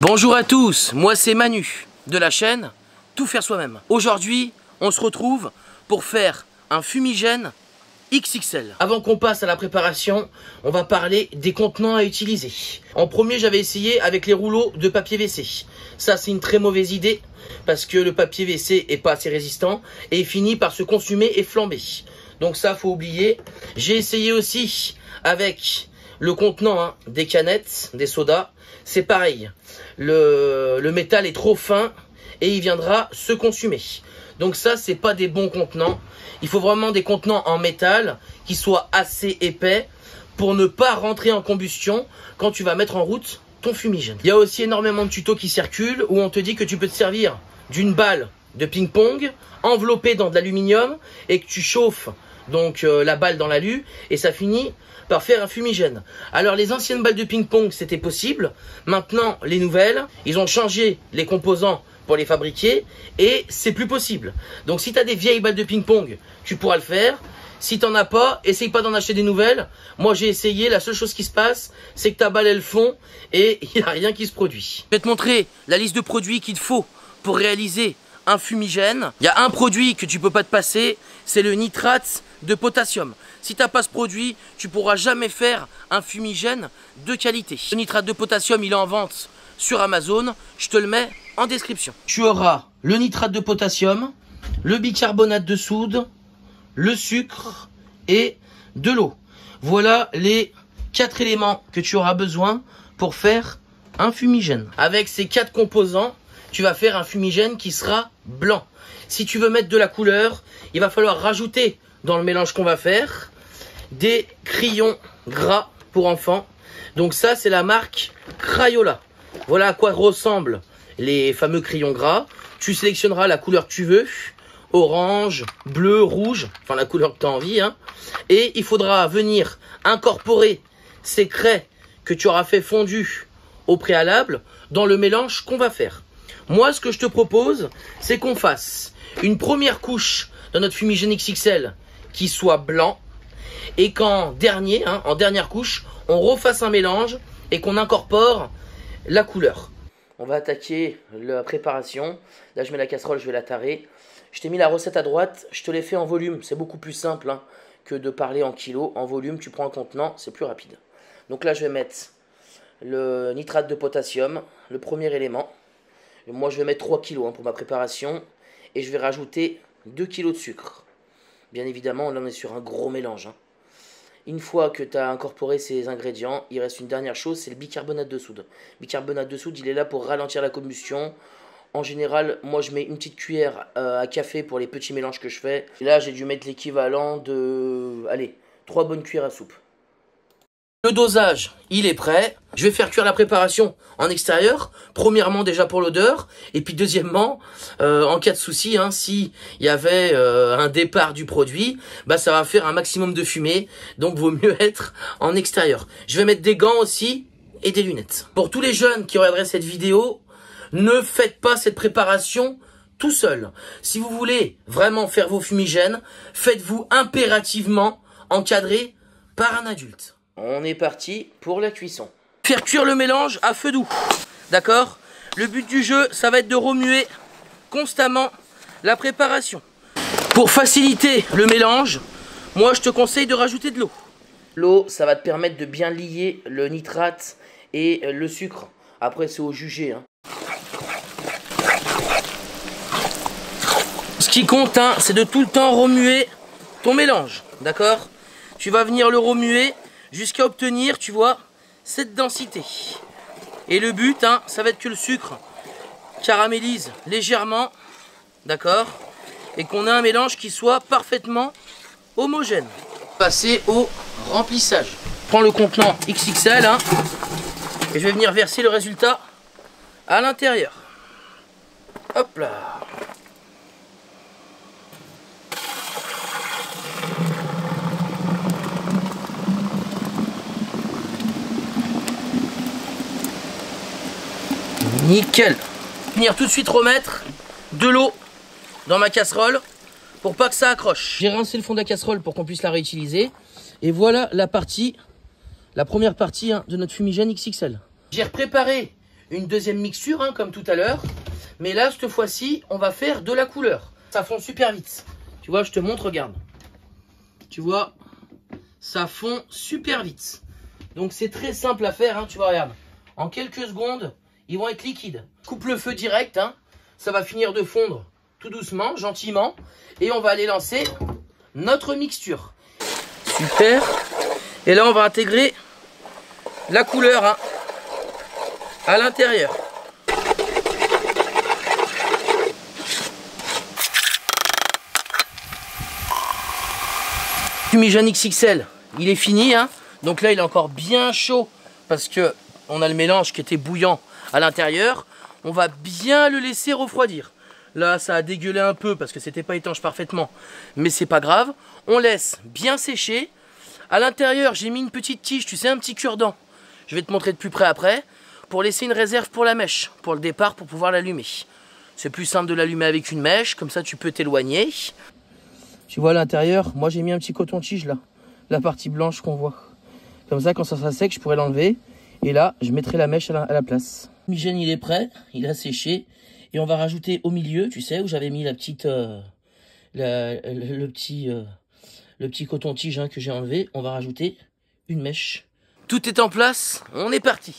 Bonjour à tous, moi c'est Manu de la chaîne Tout faire soi-même. Aujourd'hui, on se retrouve pour faire un fumigène XXL. Avant qu'on passe à la préparation, on va parler des contenants à utiliser. En premier, j'avais essayé avec les rouleaux de papier WC. Ça, c'est une très mauvaise idée parce que le papier WC est pas assez résistant et finit par se consumer et flamber. Donc ça, faut oublier. J'ai essayé aussi avec le contenant hein, des canettes, des sodas. C'est pareil. Le, métal est trop fin et il viendra se consumer. Donc ça, c'est pas des bons contenants. Il faut vraiment des contenants en métal qui soient assez épais pour ne pas rentrer en combustion quand tu vas mettre en route ton fumigène. Il y a aussi énormément de tutos qui circulent où on te dit que tu peux te servir d'une balle de ping-pong enveloppée dans de l'aluminium et que tu chauffes donc euh, la balle dans l'alu et ça finit par faire un fumigène. Alors les anciennes balles de ping-pong c'était possible, maintenant les nouvelles, ils ont changé les composants pour les fabriquer et c'est plus possible. Donc si tu as des vieilles balles de ping-pong, tu pourras le faire. Si t'en as pas, essaye pas d'en acheter des nouvelles. Moi j'ai essayé, la seule chose qui se passe, c'est que ta balle elle fond et il n'y a rien qui se produit. Je vais te montrer la liste de produits qu'il faut pour réaliser un fumigène. Il y a un produit que tu peux pas te passer, c'est le nitrate de potassium. Si tu n'as pas ce produit, tu pourras jamais faire un fumigène de qualité. Le nitrate de potassium, il est en vente sur Amazon. Je te le mets en description. Tu auras le nitrate de potassium, le bicarbonate de soude, le sucre et de l'eau. Voilà les quatre éléments que tu auras besoin pour faire un fumigène. Avec ces quatre composants, tu vas faire un fumigène qui sera blanc. Si tu veux mettre de la couleur, il va falloir rajouter dans le mélange qu'on va faire des crayons gras pour enfants. Donc ça, c'est la marque Crayola. Voilà à quoi ressemblent les fameux crayons gras. Tu sélectionneras la couleur que tu veux. Orange, bleu, rouge, enfin la couleur que tu as envie. Hein. Et il faudra venir incorporer ces craies que tu auras fait fondu au préalable dans le mélange qu'on va faire. Moi, ce que je te propose, c'est qu'on fasse une première couche de notre fumigène XXL qui soit blanc et qu'en dernier, hein, en dernière couche, on refasse un mélange et qu'on incorpore la couleur. On va attaquer la préparation. Là, je mets la casserole, je vais la tarer. Je t'ai mis la recette à droite, je te l'ai fait en volume. C'est beaucoup plus simple hein, que de parler en kilos. En volume, tu prends un contenant, c'est plus rapide. Donc là, je vais mettre le nitrate de potassium, le premier élément. Moi, je vais mettre 3 kg hein, pour ma préparation. Et je vais rajouter 2 kg de sucre. Bien évidemment, là, on est sur un gros mélange. Hein. Une fois que tu as incorporé ces ingrédients, il reste une dernière chose, c'est le bicarbonate de soude. Bicarbonate de soude, il est là pour ralentir la combustion. En général, moi je mets une petite cuillère euh, à café pour les petits mélanges que je fais. là, j'ai dû mettre l'équivalent de, allez, 3 bonnes cuillères à soupe. Le dosage, il est prêt. Je vais faire cuire la préparation en extérieur. Premièrement déjà pour l'odeur. Et puis deuxièmement, euh, en cas de souci, hein, si il y avait euh, un départ du produit, bah ça va faire un maximum de fumée. Donc vaut mieux être en extérieur. Je vais mettre des gants aussi et des lunettes. Pour tous les jeunes qui regarderaient cette vidéo, ne faites pas cette préparation tout seul. Si vous voulez vraiment faire vos fumigènes, faites-vous impérativement encadrer par un adulte. On est parti pour la cuisson. Faire cuire le mélange à feu doux. D'accord? Le but du jeu, ça va être de remuer constamment la préparation. Pour faciliter le mélange, moi je te conseille de rajouter de l'eau. L'eau, ça va te permettre de bien lier le nitrate et le sucre. Après, c'est au jugé. Hein. Ce qui compte, hein, c'est de tout le temps remuer ton mélange. D'accord? Tu vas venir le remuer jusqu'à obtenir, tu vois, cette densité. Et le but, hein, ça va être que le sucre caramélise légèrement, d'accord Et qu'on ait un mélange qui soit parfaitement homogène. Passer au remplissage. prends le contenant XXL, hein, et je vais venir verser le résultat à l'intérieur. Hop là Nickel Venir tout de suite remettre de l'eau dans ma casserole pour pas que ça accroche. J'ai rincé le fond de la casserole pour qu'on puisse la réutiliser. Et voilà la partie, la première partie hein, de notre fumigène XXL. J'ai préparé une deuxième mixture, hein, comme tout à l'heure. Mais là, cette fois-ci, on va faire de la couleur. Ça fond super vite. Tu vois, je te montre, regarde. Tu vois, ça fond super vite. Donc c'est très simple à faire, hein, tu vois, regarde. En quelques secondes, ils vont être liquides. Coupe le feu direct, hein. ça va finir de fondre tout doucement, gentiment. Et on va aller lancer notre mixture. Super. Et là, on va intégrer la couleur hein, à l'intérieur. Fumigène XXL, il est fini. Hein. Donc là, il est encore bien chaud parce que on a le mélange qui était bouillant à l'intérieur. On va bien le laisser refroidir. Là, ça a dégueulé un peu parce que c'était pas étanche parfaitement, mais c'est pas grave. On laisse bien sécher. À l'intérieur, j'ai mis une petite tige, tu sais, un petit cure-dent. Je vais te montrer de plus près après, pour laisser une réserve pour la mèche, pour le départ, pour pouvoir l'allumer. C'est plus simple de l'allumer avec une mèche, comme ça tu peux t'éloigner. Tu vois à l'intérieur, moi j'ai mis un petit coton-tige là, la partie blanche qu'on voit. Comme ça, quand ça sera sec, je pourrais l'enlever. Et là, je mettrai la mèche à la, place. Migène, il est prêt, il a séché. Et on va rajouter au milieu, tu sais, où j'avais mis la petite, euh, le, petit, euh, le petit coton-tige hein, que j'ai enlevé. On va rajouter une mèche. Tout est en place, on est parti.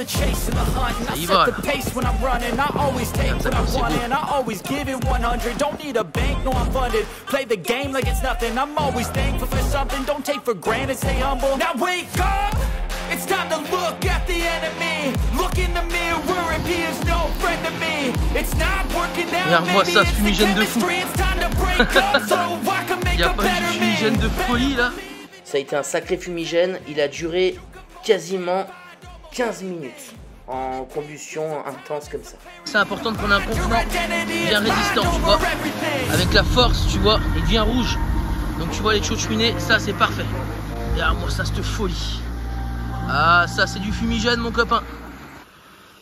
The chase and the hunt. And I set the pace when I'm running. I always take what I want and I always give it 100 Don't need a bank, no I'm funded. Play the game like it's nothing. I'm always thankful for something. Don't take for granted, stay humble. Now wake up! It's time to look at the enemy. Look in the mirror and he is no friend to me. It's not working out, Regarde-moi ça, ce fumigène de fou. Il a pas du fumigène de folie là Ça a été un sacré fumigène, il a duré quasiment 15 minutes en combustion intense comme ça. C'est important de prendre un contenant bien résistant, tu vois. Avec la force, tu vois, il devient rouge. Donc tu vois les chaudes cheminées, ça c'est parfait. Regarde-moi ça, cette folie. Ah, ça c'est du fumigène, mon copain.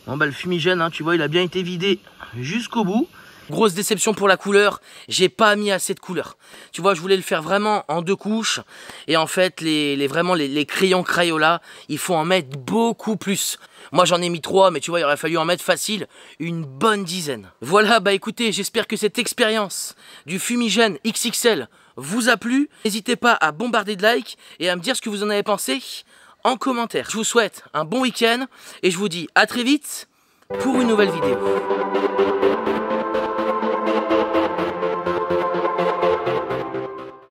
Bon bah le fumigène, hein, tu vois, il a bien été vidé jusqu'au bout. Grosse déception pour la couleur, j'ai pas mis assez de couleur. Tu vois, je voulais le faire vraiment en deux couches. Et en fait, les, vraiment les, crayons Crayola, il faut en mettre beaucoup plus. Moi j'en ai mis trois, mais tu vois, il aurait fallu en mettre facile une bonne dizaine. Voilà, bah écoutez, j'espère que cette expérience du fumigène XXL vous a plu. N'hésitez pas à bombarder de likes et à me dire ce que vous en avez pensé en commentaire. Je vous souhaite un bon week-end et je vous dis à très vite pour une nouvelle vidéo. thank you